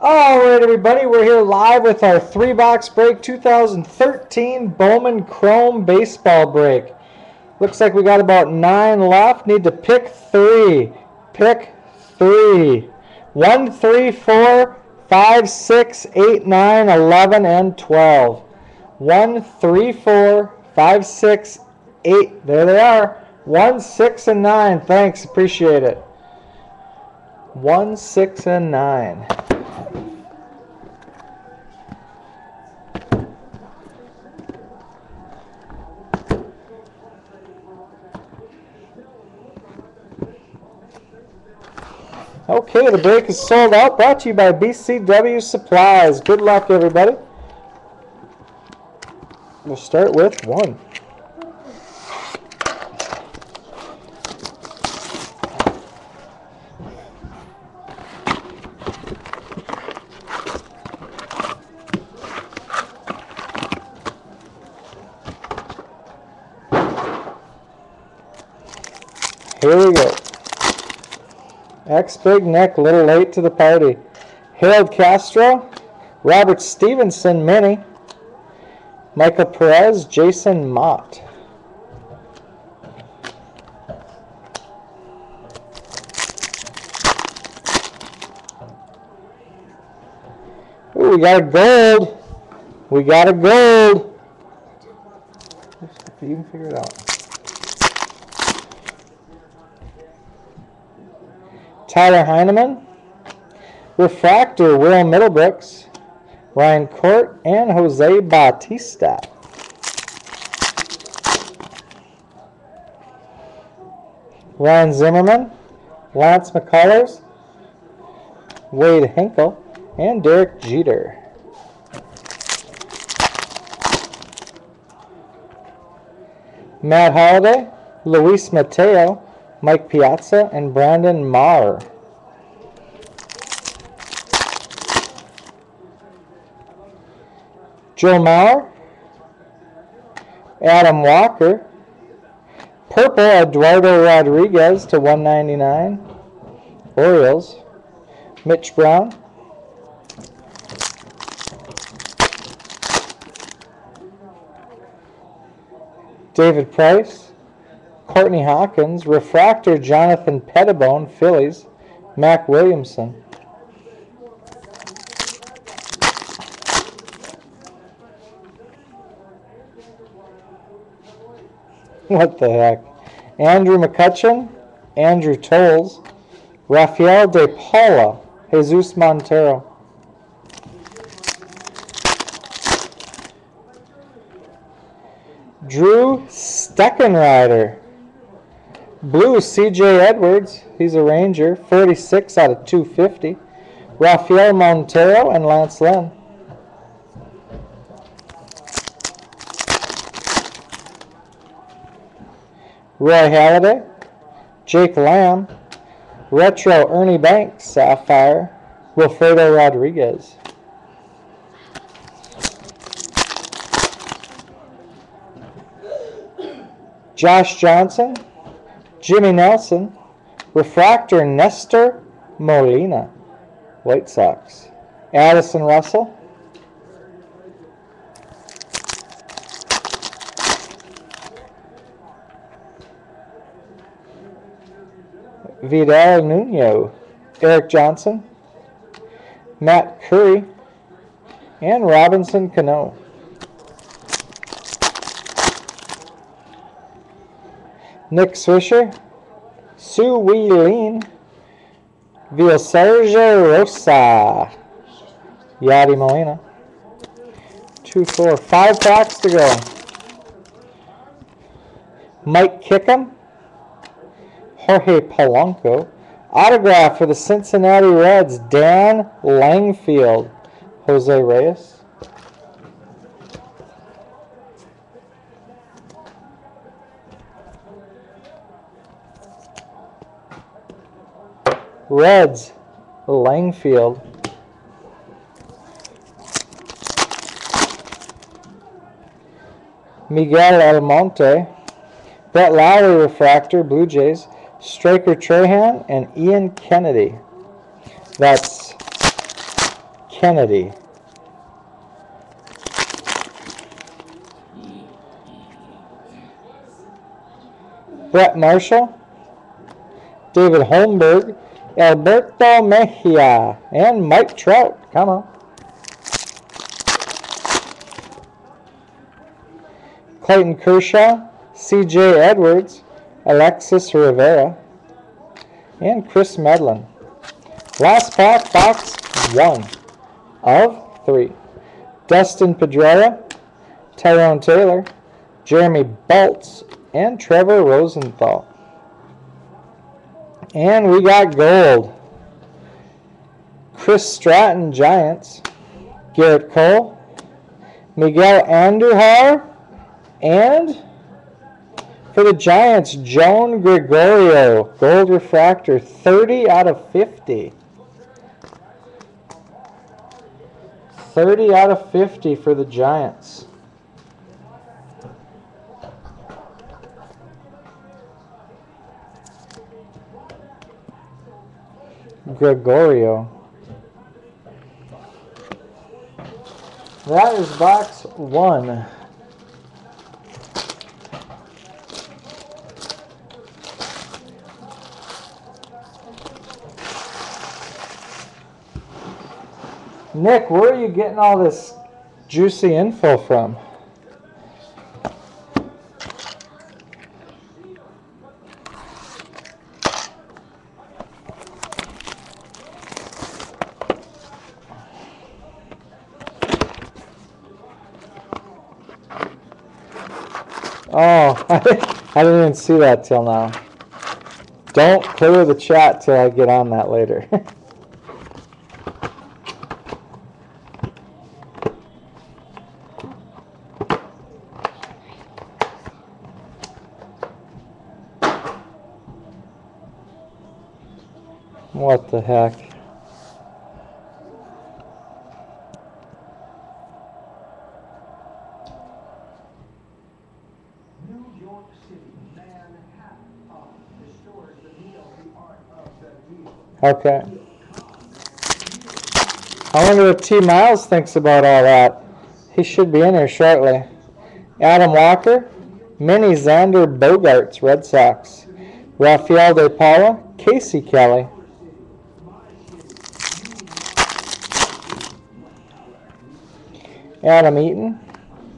All right, everybody, we're here live with our three box break 2013 Bowman Chrome baseball break. Looks like we got about nine left. Need to pick three. Pick three. One, three, four, five, six, eight, nine, eleven, and 12. One, three, four, five, six, eight. There they are. One, six, and nine. Thanks. Appreciate it. One, six, and nine. Okay, the break is sold out. Brought to you by BCW Supplies. Good luck, everybody. We'll start with one. Here we go. Big Nick, little late to the party. Harold Castro, Robert Stephenson, Mini, Michael Perez, Jason Mott. Ooh, we got a gold. We got a gold. You can figure it out. Tyler Heineman, Refractor, Will Middlebrooks, Ryan Court, and Jose Bautista. Ryan Zimmerman, Lance McCullers, Wade Hinkle, and Derek Jeter. Matt Holliday, Luis Mateo, Mike Piazza, and Brandon Marr. Joe Mauer, Adam Walker, Purple Eduardo Rodriguez to 199, Orioles, Mitch Brown, David Price, Courtney Hawkins, Refractor Jonathan Pettibone, Phillies, Mac Williamson. What the heck? Andrew McCutchen, Andrew Toles, Rafael De Paula, Jesus Montero. Drew Steckenrider. Blue CJ Edwards, he's a Ranger, 46 out of 250. Rafael Montero and Lance Lynn. Roy Halladay, Jake Lamb, Retro Ernie Banks, Sapphire, Wilfredo Rodriguez. Josh Johnson, Jimmy Nelson, Refractor Nestor Molina, White Sox. Addison Russell, Vidal Nuno, Eric Johnson, Matt Curry, and Robinson Cano. Nick Swisher, Sue Wee Lean, Viosergy Rosa, Yadi Molina. Two, four, five packs to go. Mike Kickham, Jorge Polanco. Autograph for the Cincinnati Reds, Dan Langfield, Jose Reyes. Reds, Langfield. Miguel Almonte, Brett Lawrie Refractor, Blue Jays, Stryker Trahan, and Ian Kennedy. That's Kennedy. Brett Marshall, David Holmberg, Alberto Mejia, and Mike Trout. Come on. Clayton Kershaw, CJ Edwards, Alexis Rivera, and Kris Medlen. Last pack, box one of three. Dustin Pedroia, Tyrone Taylor, Jeremy Baltz, and Trevor Rosenthal. And we got gold. Chris Stratton, Giants. Gerrit Cole. Miguel Andujar. And for the Giants, Joan Gregorio. Gold refractor, 30 out of 50. 30 out of 50 for the Giants. Gregorio. That is box one. Nick, where are you getting all this juicy info from? Oh, I didn't even see that till now. Don't clear the chat till I get on that later. what the heck? Okay. I wonder what T. Miles thinks about all that. He should be in here shortly. Adam Walker, Minnie Xander Bogaerts, Red Sox. Rafael De Paula, Casey Kelly. Adam Eaton,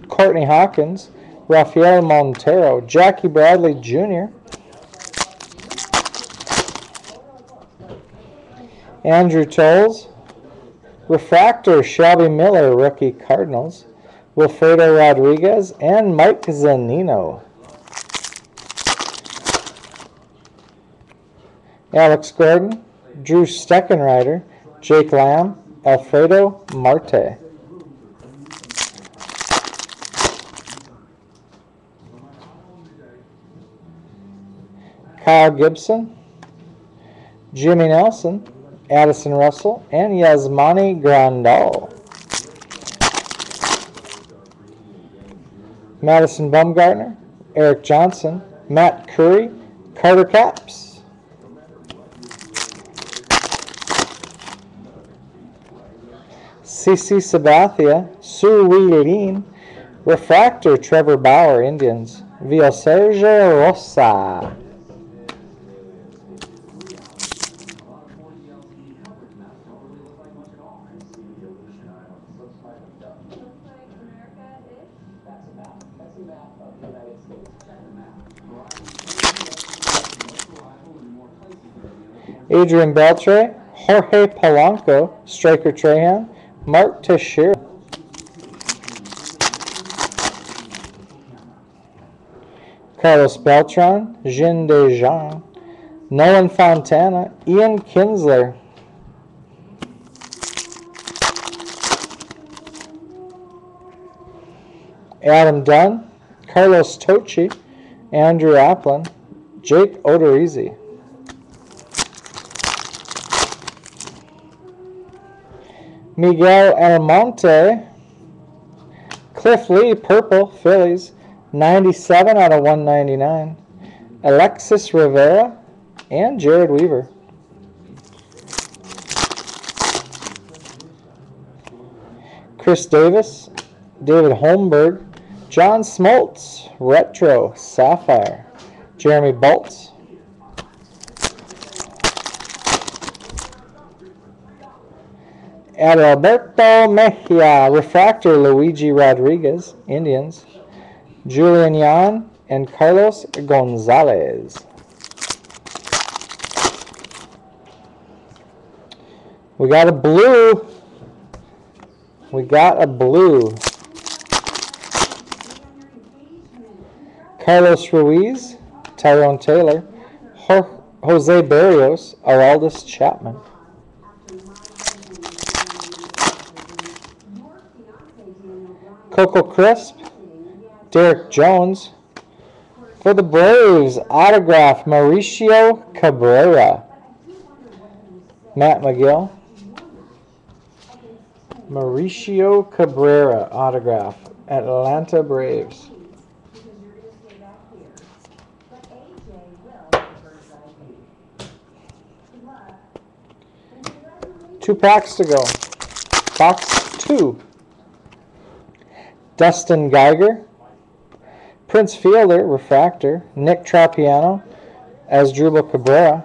Courtney Hawkins, Rafael Montero, Jackie Bradley Jr., Andrew Toles, Refractor Shelby Miller, rookie Cardinals, Wilfredo Rodriguez, and Mike Zunino. Alex Gordon, Drew Steckenrider, Jake Lamb, Alfredo Marte. Kyle Gibson, Jimmy Nelson, Addison Russell, and Yasmani Grandal. Madison Bumgarner, Eric Johnson, Matt Curry, Carter Capps. CC Sabathia, Tzu-Wei Lin, Refractor Trevor Bauer, Indians, Viosergy Rosa. Adrian Beltre, Jorge Polanco, Stryker Trahan, Mark Teixeira. Carlos Beltran, Jin-De Jhang, Nolan Fontana, Ian Kinsler. Adam Dunn, Carlos Tocci, Andrew Aplin, Jake Odorizzi. Miguel Almonte, Cliff Lee, purple, Phillies, 97 out of 199. Alexis Rivera and Jered Weaver. Chris Davis, David Holmberg, John Smoltz, Retro, Sapphire, Jeremy Bolts, Adalberto Mejia, Refractor, Luigi Rodriguez, Indians, Julian Yan, and Carlos Gonzalez. We got a blue. We got a blue. Carlos Ruiz, Tyrone Taylor, Jose Berrios, Aroldis Chapman. Coco Crisp, Derek Jones. For the Braves, autograph Mauricio Cabrera. Matt McGill. Mauricio Cabrera autograph, Atlanta Braves. Two packs to go. Box two. Dustin Geiger, Prince Fielder, Refractor, Nick Tropeano, Asdrubal Cabrera,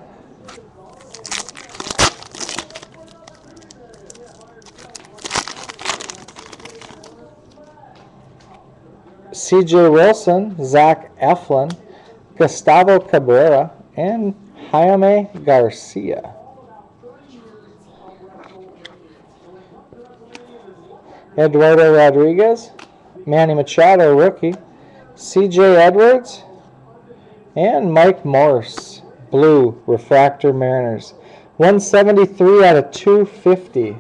CJ Wilson, Zach Eflin, Gustavo Cabrera, and Jaime Garcia. Eduardo Rodriguez, Manny Machado, rookie. CJ Edwards. And Mike Morse, blue, refractor Mariners. 173 out of 250.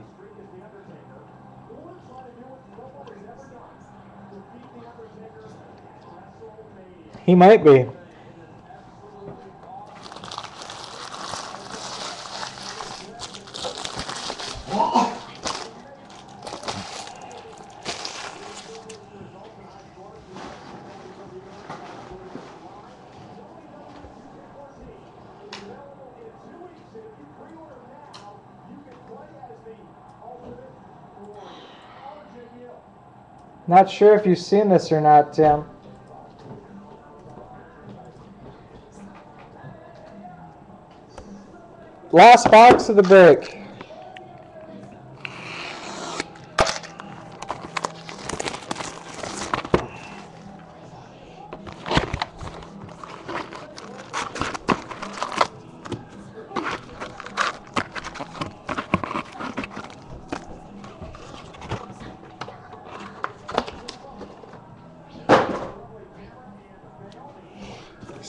He might be. Not sure if you've seen this or not, Tim. Last box of the break.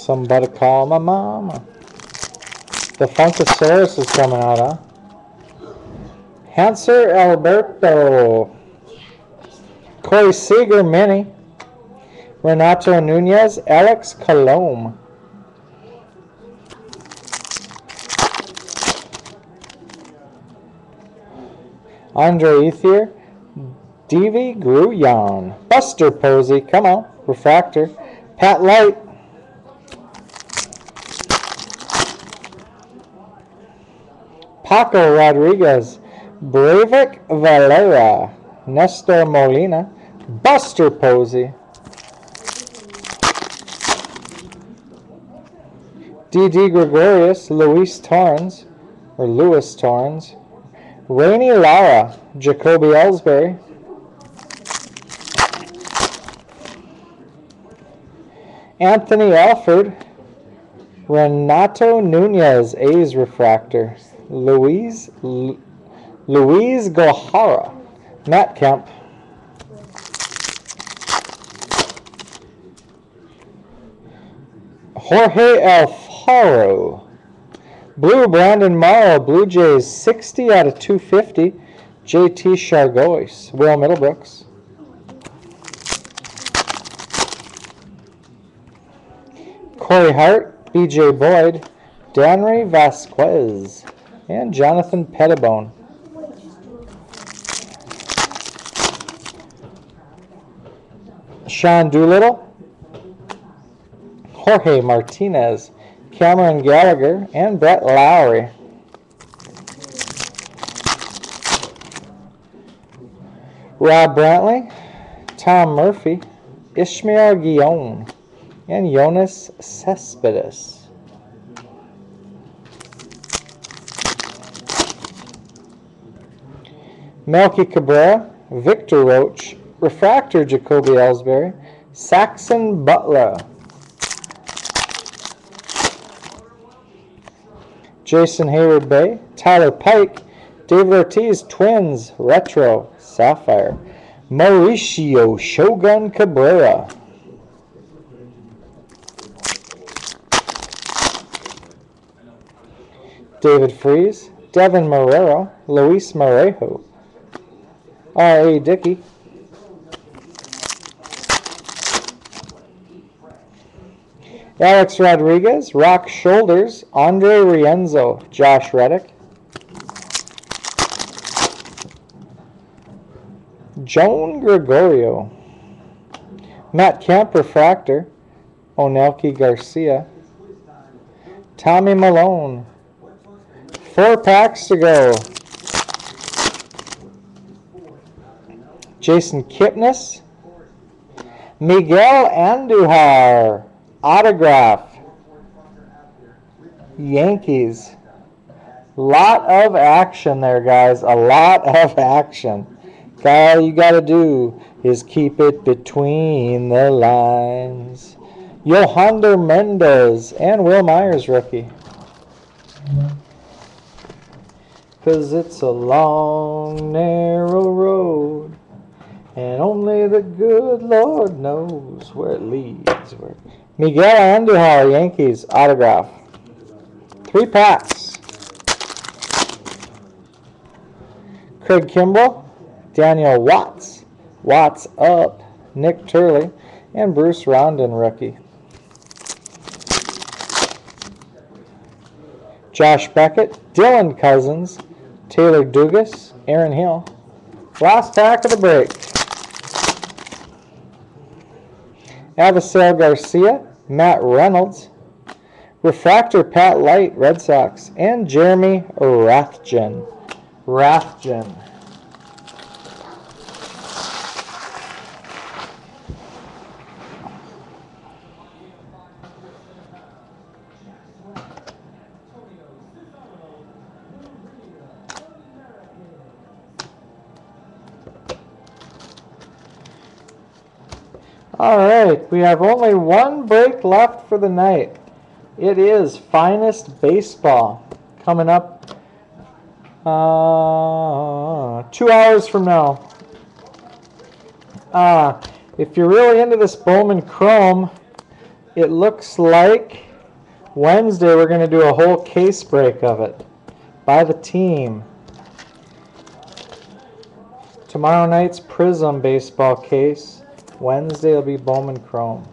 Somebody call my mama. The Funkasaurus is coming out, huh? Hanser Alberto. Corey Seager Mini. Renato Nunez. Alex Colome. Andre Ethier. Deivi Grullon. Buster Posey. Come on. Refractor. Pat Light. Paco Rodriguez, Breyvic Valera, Nestor Molina, Buster Posey, Didi Gregorius, Luis Torrens, or Lewis Torrens, Rainy Lara, Jacoby Ellsbury, Anthony Alford, Renato Nunez, A's Refractor. Louise L- Luiz Gohara, Matt Kemp. Jorge Alfaro. Blue Brandon Morrow, Blue Jays 60 out of 250. JT Chargois, Will Middlebrooks. Corey Hart, BJ Boyd, Danry Vasquez and Jonathan Pettibone. Sean Doolittle, Jorge Martinez, Cameron Gallagher, and Brett Lawrie. Rob Brantley, Tom Murphy, Ismael Guillon, and Yoenis Cespedes. Melky Cabrera, Victor Roache, Refractor Jacoby Ellsbury, Saxon Butler, Jason Heyward Bay, Tyler Pike, David Ortiz, Twins, Retro, Sapphire, Mauricio Shogun Cabrera. David Freese, Devin Marrero, Luis Merejo, R.A. Dickey, Alex Rodriguez, Rock Shoulders, Andre Rienzo, Josh Reddick, Joan Gregorio, Matt Kemp, Refractor, Onelki Garcia, Tommy Malone, four packs to go. Jason Kipnis, Miguel Andujar, autograph, Yankees. Lot of action there, guys. A lot of action. All you got to do is keep it between the lines. Yohander Mendez and Wil Myers rookie. Cause it's a long, narrow road. And only the good Lord knows where it leads. Miguel Andujar, Yankees, autograph. Three packs. Craig Kimbrel, Daniel Watts, Watts up, Nick Turley, and Bruce Rondon, rookie. Josh Beckett, Dylan Cozens, Taylor Dugas, Aaron Hill. Last pack of the break. Avisail Garcia, Matt Reynolds, Refractor Pat Light, Red Sox, and Jeremy Rathjen. Rathjen. All right, we have only one break left for the night. It is Finest Baseball coming up uh, two hours from now. Uh, if you're really into this Bowman Chrome, it looks like Wednesday we're going to do a whole case break of it by the team. Tomorrow night's Prizm baseball case. Wednesday will be Bowman Chrome.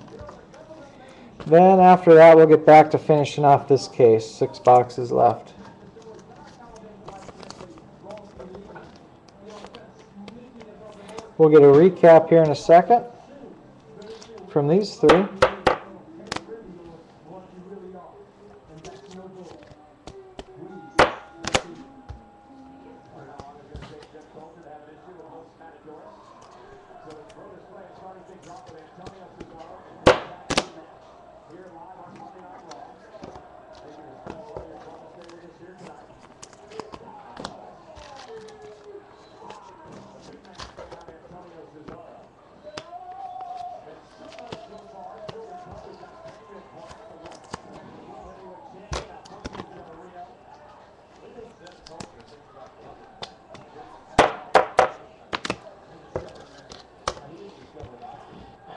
Then after that, we'll get back to finishing off this case. Six boxes left. We'll get a recap here in a second from these three.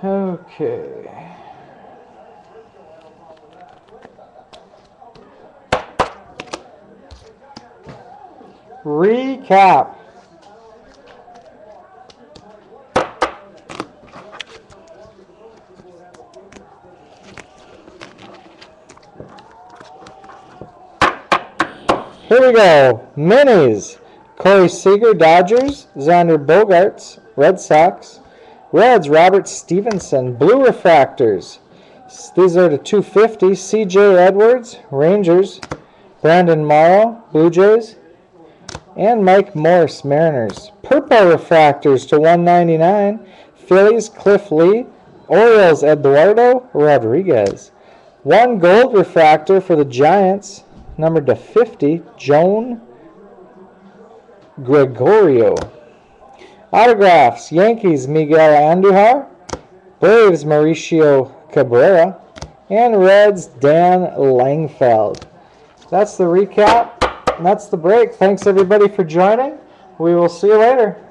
Okay. Recap. Here we go. Minis. Corey Seager, Dodgers. Xander Bogaerts, Red Sox. Reds, Robert Stephenson. Blue Refractors. These are the 250. CJ Edwards, Rangers. Brandon Morrow, Blue Jays. And Mike Morse, Mariners. Purple refractors to 199. Phillies, Cliff Lee. Orioles, Eduardo Rodriguez. One gold refractor for the Giants, numbered to 50, Joan Gregorio. Autographs, Yankees, Miguel Andujar. Braves, Mauricio Cabrera. And Reds, Dan Langfield. That's the recap. And that's the break. Thanks everybody for joining. We will see you later.